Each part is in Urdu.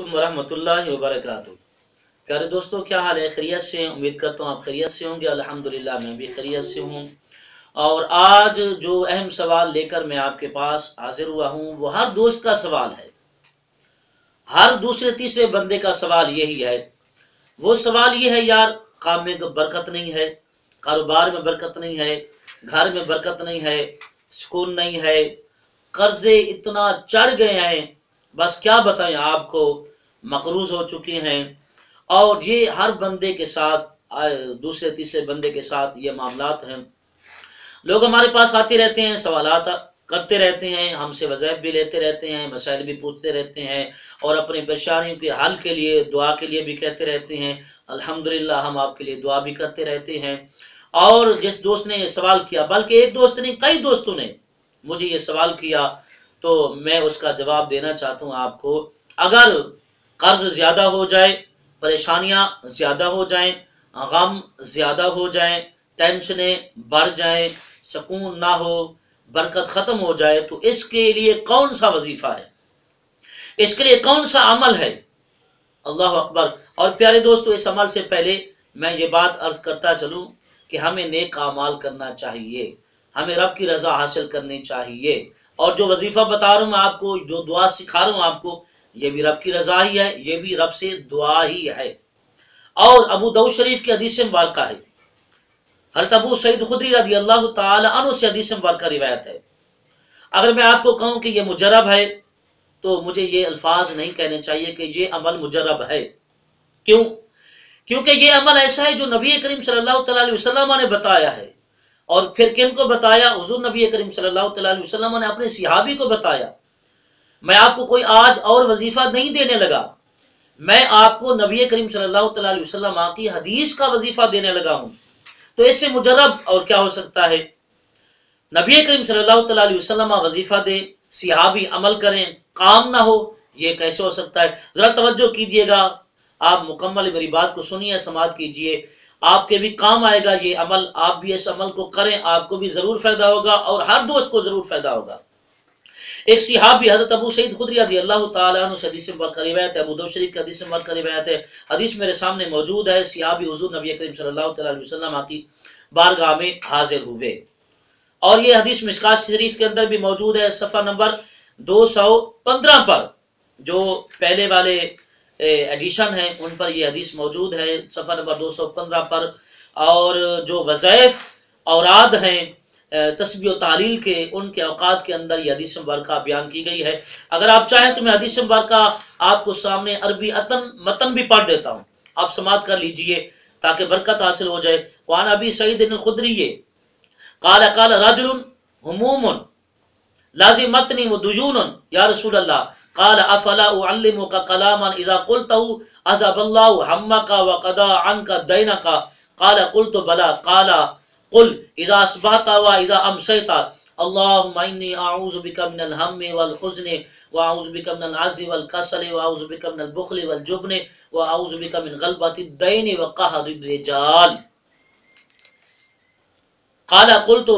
علیکم ورحمۃ اللہ وبرکاتہ۔ پیارے دوستو، کیا حال ہے؟ خیریت سے ہیں؟ امید کرتا ہوں آپ خیریت سے ہوں گے۔ الحمدللہ، میں بھی خیریت سے ہوں۔ اور آج جو اہم سوال لے کر میں آپ کے پاس حاضر ہوا ہوں، وہ ہر دوست کا سوال ہے۔ ہر دوسرے، تیسرے بندے کا سوال یہی ہے۔ وہ سوال یہ ہے، یار، کام میں برکت نہیں ہے، کاروبار میں برکت نہیں ہے، گھر میں برکت نہیں ہے، سکون نہیں ہے، قرضے اتنا چڑھ گئے ہیں۔ بس کیا بتائیں آپ کو؟ مقروض ہو چکے ہیں۔ اور یہ ہر بندے کے ساتھ، دوسرے، تیسرے بندے کے ساتھ یہ معاملات ہیں۔ لوگ ہمارے پاس آتے رہتے ہیں، سوالات کرتے رہتے ہیں، ہم سے وظائف بھی لیتے رہتے ہیں، مسائل بھی پوچھتے رہتے ہیں اور اپنی پریشانیوں کے حل کے لیے، دعا کے لیے بھی کہتے رہتے ہیں۔ الحمدللہ، ہم آپ کے لیے دعا بھی کرتے رہتے ہیں۔ اور جس دوست نے یہ سوال کیا، بلکہ ایک دوست نے کئی دوستوں نے مجھے یہ سوال کیا، تو میں اس کا جواب دینا چاہتا ہوں آپ کو۔ اگر قرض زیادہ ہو جائے، پریشانیاں زیادہ ہو جائیں، غم زیادہ ہو جائیں، ٹینشنیں بڑھ جائیں، سکون نہ ہو، برکت ختم ہو جائے، تو اس کے لیے کون سا وظیفہ ہے؟ اس کے لیے کون سا عمل ہے؟ اللہ اکبر۔ اور پیارے دوستو، اس عمل سے پہلے میں یہ بات عرض کرتا چلوں کہ ہمیں نیک اعمال کرنا چاہیے، ہمیں رب کی رضا حاصل کرنی چاہیے۔ اور جو وظیفہ بتا رہا ہوں میں آپ کو، جو دعا سکھا رہا ہوں آپ کو یہ بھی رب کی رضا ہی ہے، یہ بھی رب سے دعا ہی ہے۔ اور ابو دو شریف کی حدیث مبارکہ ہے۔ حضرت ابو سعید خدری رضی اللہ تعالی عنہ سے حدیث مبارکہ روایت ہے۔ اگر میں آپ کو کہوں کہ یہ مجرب ہے، تو مجھے یہ الفاظ نہیں کہنے چاہیے کہ یہ عمل مجرب ہے۔ کیوں؟ کیونکہ یہ عمل ایسا ہے جو نبی کریم صلی اللہ تعالی علیہ وسلم نے بتایا ہے۔ اور پھر کن کو بتایا؟ حضور نبی کریم صلی اللہ تعالی علیہ وسلم نے اپنے صحابی کو بتایا۔ میں آپ کو کوئی آج اور وظیفہ نہیں دینے لگا۔ میں آپ کو نبی کریم صلی اللہ تعالی علیہ وسلم کی حدیث کا وظیفہ دینے لگا ہوں۔ تو اس سے مجرب اور کیا ہو سکتا ہے؟ نبی کریم صلی اللہ تعالی علیہ وسلم وظیفہ دے، صحابی عمل کریں، کام نہ ہو، یہ کیسے ہو سکتا ہے؟ ذرا توجہ کیجیے گا۔ آپ مکمل میری بات کو سنیے، سماعت کیجیے۔ آپ کے بھی کام آئے گا، یہ عمل، آپ بھی اس عمل کو کریں، آپ کو بھی ضرور فائدہ ہوگا اور ہر دوست کو ضرور فائدہ ہوگا۔ ایک صحابی حضرت ابو سعید خدری رضی اللہ تعالیٰ عنہ سے حدیث مبارک کا روایت ہے، ابو دو شریف کی حدیث مبارک کا روایت ہے۔ حدیث میرے سامنے موجود ہے، صحابی حضور نبی کریم صلی اللہ تعالیٰ علیہ وسلم کی بارگاہ میں حاضر ہوئے۔ اور یہ حدیث مشکات شریف کے اندر بھی موجود ہے، صفحہ نمبر دو سو پندرہ پر۔ جو پہلے والے ایڈیشن ہیں، ان پر یہ حدیث موجود ہے، صفحہ نمبر دو سو پندرہ پر۔ اور جو وظائف، اوراد ہیں تسبیح و تعلیل کے ان کے اوقات کے اندر یہ حدیث مبارکہ بیان کی گئی ہے۔ اگر آپ چاہیں تو میں حدیث مبارکہ آپ کو سامنے عربی اتن متن بھی پڑھ دیتا ہوں۔ آپ سماعت کر لیجیے تاکہ برکت حاصل ہو جائے۔ وان ابی سعید الخدری قال قال، رجل هموم لازمتنی و دجون، یا رسول اللہ، قال، افلا اعلمك كلاما اذا قلته عذاب الله همك وقضى عنك دينك قال، قلت، بلا، قال قل، اذا اصبحت واذا امسيت اللهم اني اعوذ بك من الهم والحزن واعوذ بك من العجز والكسل واعوذ بك من البخل والجبن واعوذ بك من غلبة الدين وقهر الرجال. قال، قلت،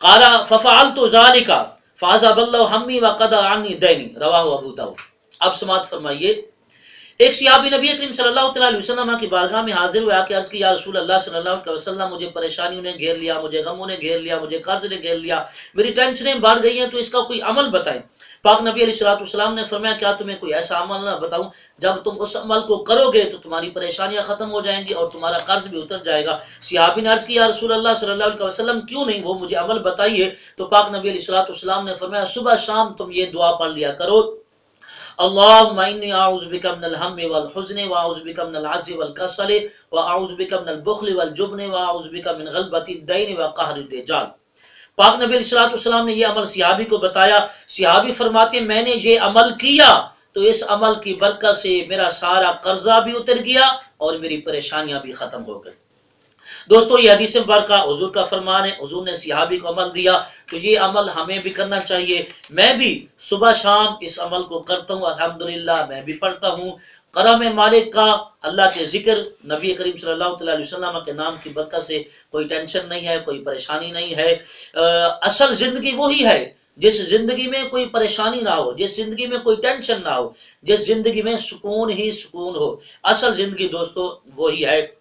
قال، ففعلت ذلك فعذاب اللہ ہمی و قدا عنی دینی رواہ ابو داؤد اب سماعت فرمائیے ایک صحابی نبی کریم صلی اللہ علیہ وسلم کی بارگاہ میں حاضر ہوا کہ عرض کی یا رسول اللہ صلی اللہ علیہ وسلم، مجھے پریشانیوں نے گھیر لیا، مجھے غموں نے گھیر لیا، مجھے قرض نے گھیر لیا، میری ٹینشنیں بڑھ گئی ہیں، تو اس کا کوئی عمل بتائیں۔ پاک نبی علیہ السلام والسلام نے فرمایا، کیا تمہیں کوئی ایسا عمل نہ بتاؤں؟ جب تم اس عمل کو کرو گے تو تمہاری پریشانیاں ختم ہو جائیں گی اور تمہارا قرض بھی اتر جائے گا۔ صحابی نے عرض کی یا رسول اللہ صلی اللہ علیہ وسلم، کیوں نہیں؟ وہ مجھے عمل بتائیے۔ تو پاک نبی علیہ السلام والسلام نے فرمایا، صبح شام تم یہ دعا پڑھ لیا کرو۔ اللهم اني اعوذ بك من الهم والحزن واعوذ بك من العجز والكسل واعوذ بك من البخل والجبن واعوذ بك من غلبة الدين وقهر الرجال۔ پاک نبی علیہ الصلوۃ والسلام نے یہ عمل صحابی کو بتایا۔ صحابی فرماتے ہیں، میں نے یہ عمل کیا تو اس عمل کی برکت سے میرا سارا قرضہ بھی اتر گیا اور میری پریشانیاں بھی ختم ہو گئی دوستو، یہ حدیث مبارکہ حضور کا فرمان ہے، حضور نے صحابی کو عمل دیا تو یہ عمل ہمیں بھی کرنا چاہیے۔ میں بھی صبح شام اس عمل کو کرتا ہوں، الحمدللہ، میں بھی پڑھتا ہوں۔ کرم مالک کا اللہ کے ذکر، نبی کریم صلی اللہ علیہ وسلم کے نام کی برکت سے کوئی ٹینشن نہیں ہے، کوئی پریشانی نہیں ہے۔ اصل زندگی وہی ہے، جس زندگی میں کوئی پریشانی نہ ہو، جس زندگی میں کوئی ٹینشن نہ ہو، جس زندگی میں سکون ہی سکون ہو۔ اصل زندگی دوستو، وہی ہے۔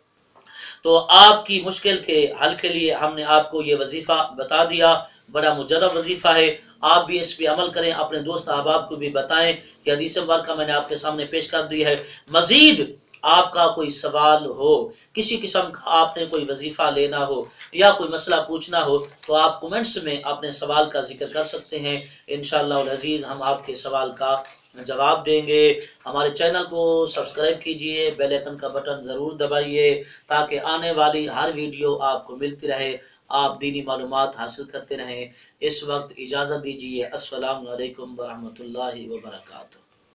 تو آپ کی مشکل کے حل کے لیے ہم نے آپ کو یہ وظیفہ بتا دیا۔ بڑا مجرب وظیفہ ہے۔ آپ بھی اس پہ عمل کریں، اپنے دوست احباب کو بھی بتائیں کہ حدیث مبارکہ میں نے آپ کے سامنے پیش کر دی ہے۔ مزید آپ کا کوئی سوال ہو، کسی قسم کا آپ نے کوئی وظیفہ لینا ہو یا کوئی مسئلہ پوچھنا ہو، تو آپ کومنٹس میں اپنے سوال کا ذکر کر سکتے ہیں۔ انشاءاللہ العزیز ہم آپ کے سوال کا جواب دیں گے۔ ہمارے چینل کو سبسکرائب کیجیے، بیل ایکن کا بٹن ضرور دبائیے تاکہ آنے والی ہر ویڈیو آپ کو ملتی رہے، آپ دینی معلومات حاصل کرتے رہیں۔ اس وقت اجازت دیجیے السلام علیکم ورحمۃ اللہ وبرکاتہ۔